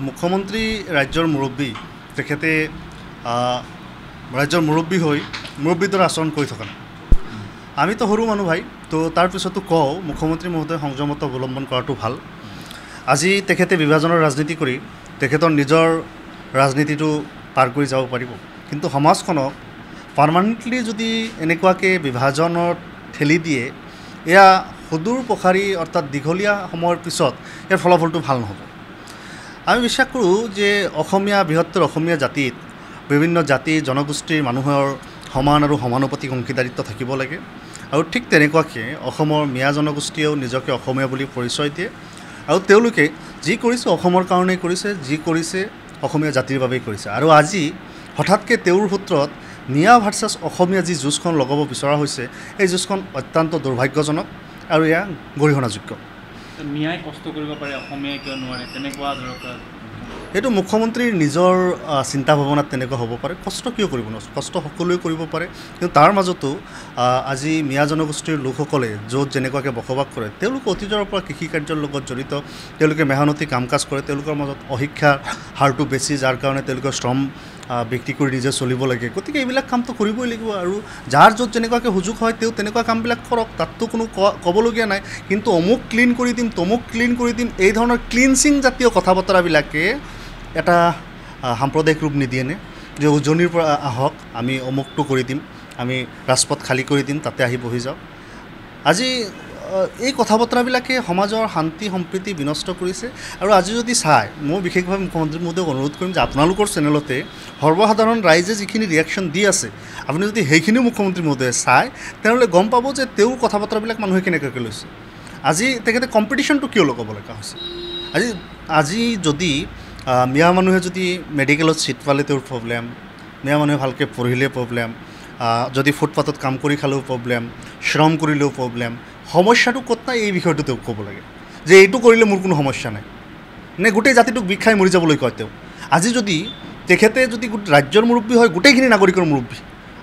মুখ্যমন্ত্ৰী ৰাজ্যৰ মুৰব্বী তেখেতে ৰাজ্যৰ মুৰব্বী হৈ মুৰব্বীৰ দৰে আচৰণ কৰি থকা আমিতো সৰু মানুহ ভাই তো তাৰপিছতো কওঁ মুখ্যমন্ত্ৰী মহোদয় সংযমত অৱলম্বন কৰাটো ভাল। আজি তেখেতে বিভাজনৰ ৰাজনীতি কৰি তেখেতৰ নিজৰ ৰাজনীতিটো পাৰ কৰি যাব পাৰিব। কিন্তু সমাজখনক পাৰ্মানেণ্টলি যদি এনেকুৱাকৈ বিভাজনত ঠেলি দিয়ে এয়া সুদূৰ প্ৰসাৰী অৰ্থাৎ দীঘলীয়া সময়ৰ পিছত ইয়াৰ ফলাফলটো ভাল নহ'ব। আমি বিশ্বাস কৰোঁ যে অসমীয়া বৃহত্তৰ অসমীয়া জাতিত বিভিন্ন জাতি জনগোষ্ঠীৰ মানুহৰ সমান আৰু সমানুপাতিক অংশীদাৰিত্ব থাকিব লাগে। আৰু ঠিক তেনেকুৱাকৈ অসমৰ মিয়া জনগোষ্ঠীয়েও নিজকে অসমীয়া বুলি পৰিচয় দিয়ে। আৰু তেওঁলোকে যি কৰিছে অসমৰ কাৰণেই কৰিছে যি কৰিছে অসমীয়া জাতিৰ বাবেই কৰিছে। আৰু আজি হঠাৎকৈ তেওঁৰ সূত্ৰত মিয়া ভাৰ্চাছ অসমীয়া যি যুঁজখন লগাব বিচৰা হৈছে এই যুঁজখন অত্যন্ত দুৰ্ভাগ্যজনক আৰু এয়া গৰিহণাযোগ্য। মিয়াই কষ্ট কৰিব পাৰে অসমীয়াই কিয় নোৱাৰে তেনেকুৱা ধৰক এইটো মুখ্যমন্ত্ৰীৰ নিজৰ চিন্তা ভাৱনাত তেনেকুৱা হ'ব পাৰে। কষ্ট কিয় কৰিব ন কষ্ট সকলোৱে কৰিব পাৰে। কিন্তু তাৰ মাজতো আজি মিয়া জনগোষ্ঠীৰ লোকসকলে য'ত যেনেকুৱাকৈ বসবাস কৰে তেওঁলোক অতীতৰ পৰা কৃষি কাৰ্যৰ লগত জড়িত। তেওঁলোকে মেহনতি কাম কাজ কৰে। তেওঁলোকৰ মাজত অশিক্ষাৰ হাৰটো বেছি যাৰ কাৰণে তেওঁলোকে শ্ৰম ব্যক্তি কৰি নিজে চলিব লাগে। গতিকে এইবিলাক কামটো কৰিবই লাগিব আৰু যাৰ য'ত যেনেকুৱাকৈ সুযোগ হয় তেওঁ তেনেকুৱা কামবিলাক কৰক তাততো কোনো ক- ক'বলগীয়া নাই। কিন্তু অমুক ক্লিন কৰি দিম তমুক ক্লিন কৰি দিম এই ধৰণৰ ক্লিনচিং জাতীয় কথা বতৰাবিলাকে এটা সাম্প্ৰদায়িক ৰূপ নিদিয়েনে? যে উজনিৰ পৰা আহক আমি অমুকটো কৰি দিম আমি ৰাজপথ খালী কৰি দিম তাতে আহি বহি যাওক। আজি এই কথা বতৰাবিলাকে সমাজৰ শান্তি সম্প্ৰীতি বিনষ্ট কৰিছে। আৰু আজি যদি চাই মই বিশেষভাৱে মুখ্যমন্ত্ৰী মহোদয়ক অনুৰোধ কৰিম যে আপোনালোকৰ চেনেলতে সৰ্বসাধাৰণ ৰাইজে যিখিনি ৰিয়েকশ্যন দি আছে আপুনি যদি সেইখিনিও মুখ্যমন্ত্ৰী মহোদয়ে চায় তেনেহ'লে গম পাব যে তেওঁৰ কথা বতৰাবিলাক মানুহে কেনেকুৱাকৈ লৈছে। আজি তেখেতে কম্পিটিশ্যনটো কিয় লগাব লগা হৈছে? আজি আজি যদি মিয়া মানুহে যদি মেডিকেলত ছিট পালে তেওঁৰ প্ৰব্লেম মিয়া মানুহে ভালকৈ পঢ়িলে প্ৰব্লেম যদি ফুটপাথত কাম কৰি খালেও প্ৰব্লেম শ্ৰম কৰিলেও প্ৰব্লেম সমস্যাটো ক'ত নাই এই বিষয়টো তেওঁক ক'ব লাগে। যে এইটো কৰিলে মোৰ কোনো সমস্যা নাই। নে গোটেই জাতিটোক বিষ খাই মৰি যাবলৈ কয় তেওঁ। আজি যদি তেখেতে যদি ৰাজ্যৰ মুৰব্বী হয় গোটেইখিনি নাগৰিকৰ মুৰব্বী।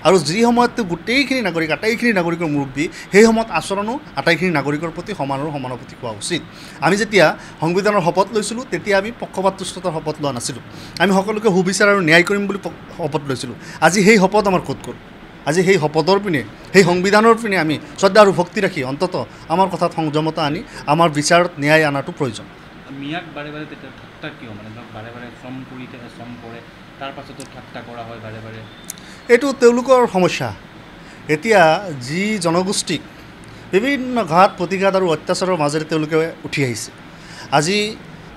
আৰু যি সময়ত তেওঁ গোটেইখিনি নাগৰিক আটাইখিনি নাগৰিকৰ মুৰব্বী সেই সময়ত আচৰণো আটাইখিনি নাগৰিকৰ প্ৰতি সমান আৰু সমানুভূতি হোৱা উচিত। আমি যেতিয়া সংবিধানৰ শপত লৈছিলোঁ তেতিয়া আমি পক্ষপাতদুষ্টতাৰ শপত লোৱা নাছিলোঁ। আমি সকলোকে সুবিচাৰ আৰু ন্যায় কৰিম বুলি শপত লৈছিলোঁ। আজি সেই শপত আমাৰ ক'ত গ'ল? আজি সেই শপতৰ পিনে সেই সংবিধানৰ পিনে আমি শ্ৰদ্ধা আৰু ভক্তি ৰাখি অন্ততঃ আমাৰ কথাত সংযমতা আনি আমাৰ বিচাৰত ন্যায় অনাটো প্ৰয়োজন। মিয়াক বাৰে বাৰে তেতিয়া ঠাট্টা কিয়? মানে ধৰক বাৰে বাৰে শ্ৰম কৰি থাকে শ্ৰম কৰে তাৰ পাছতো ঠাট্টা কৰা হয় বাৰে বাৰে। এইটো তেওঁলোকৰ সমস্যা। এতিয়া যি জনগোষ্ঠীক বিভিন্ন ঘাত প্ৰতিঘাত আৰু অত্যাচাৰৰ মাজেৰে তেওঁলোকে উঠি আহিছে। আজি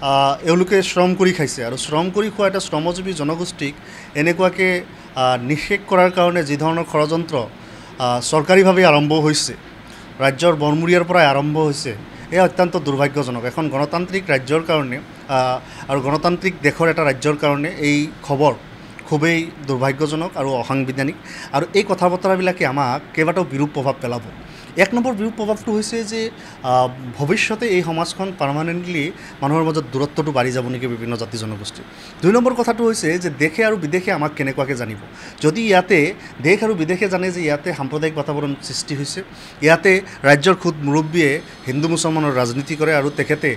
এওঁলোকে শ্ৰম কৰি খাইছে আৰু শ্ৰম কৰি খোৱা এটা শ্ৰমজীৱী জনগোষ্ঠীক এনেকুৱাকৈ নিষেধ কৰাৰ কাৰণে যি ধৰণৰ ষড়যন্ত্ৰ চৰকাৰীভাৱে আৰম্ভ হৈছে ৰাজ্যৰ বনমূৰীয়াৰ পৰাই আৰম্ভ হৈছে এয়া অত্যন্ত দুৰ্ভাগ্যজনক। এখন গণতান্ত্ৰিক ৰাজ্যৰ কাৰণে আৰু গণতান্ত্ৰিক দেশৰ এটা ৰাজ্যৰ কাৰণে এই খবৰ খুবেই দুৰ্ভাগ্যজনক আৰু অসাংবিধানিক। আৰু এই কথা বতৰাবিলাকে আমাক কেইবাটাও বিৰূপ প্ৰভাৱ পেলাব। এক নম্বৰ বিৰূপ প্ৰভাৱটো হৈছে যে ভৱিষ্যতে এই সমাজখন পাৰ্মানেণ্টলি মানুহৰ মাজত দূৰত্বটো বাঢ়ি যাব নেকি বিভিন্ন জাতি জনগোষ্ঠীৰ দুই নম্বৰ কথাটো হৈছে যে দেশে আৰু বিদেশে আমাক কেনেকুৱাকৈ জানিব? যদি ইয়াতে দেশ আৰু বিদেশে জানে যে ইয়াতে সাম্প্ৰদায়িক বাতাৱৰণ সৃষ্টি হৈছে ইয়াতে ৰাজ্যৰ খুদ মুৰব্বীয়ে হিন্দু মুছলমানৰ ৰাজনীতি কৰে আৰু তেখেতে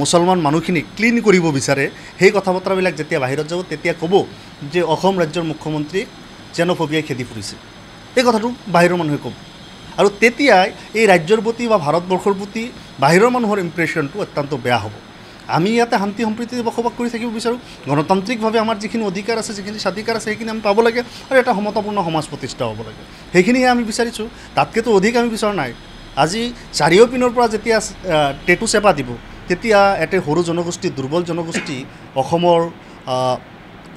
মুছলমান মানুহখিনিক ক্লিন কৰিব বিচাৰে সেই কথা বতৰাবিলাক যেতিয়া বাহিৰত যাব তেতিয়া ক'ব যে অসম ৰাজ্যৰ মুখ্যমন্ত্ৰী জেন'ফবিয়াই খেদি ফুৰিছে। এই কথাটো বাহিৰৰ মানুহে ক'ব। আৰু তেতিয়াই এই ৰাজ্যৰ প্ৰতি বা ভাৰতবৰ্ষৰ প্ৰতি বাহিৰৰ মানুহৰ ইম্প্ৰেশ্যনটো অত্যন্ত বেয়া হ'ব। আমি ইয়াতে শান্তি সম্প্ৰীতিৰে বসবাস কৰি থাকিব বিচাৰোঁ। গণতান্ত্ৰিকভাৱে আমাৰ যিখিনি অধিকাৰ আছে যিখিনি স্বাধিকাৰ আছে সেইখিনি আমি পাব লাগে আৰু এটা সমতাপূৰ্ণ সমাজ প্ৰতিষ্ঠা হ'ব লাগে। সেইখিনিহে আমি বিচাৰিছোঁ। তাতকৈতো অধিক আমি বিচৰা নাই। আজি চাৰিও পিনৰ পৰা যেতিয়া টেটু চেপা দিব তেতিয়া এটি সৰু জনগোষ্ঠী দুৰ্বল জনগোষ্ঠী অসমৰ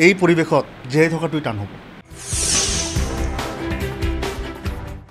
এই পৰিৱেশত জীয়াই থকাটোৱে টান হ'ব।